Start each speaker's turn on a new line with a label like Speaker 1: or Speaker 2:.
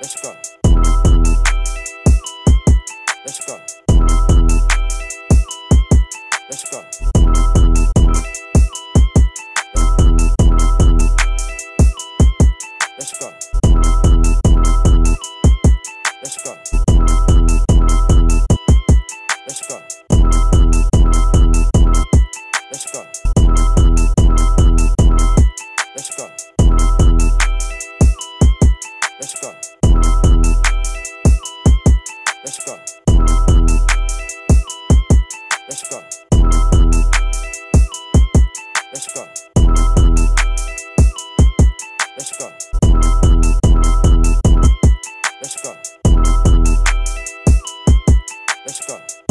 Speaker 1: Let's go. Bruh.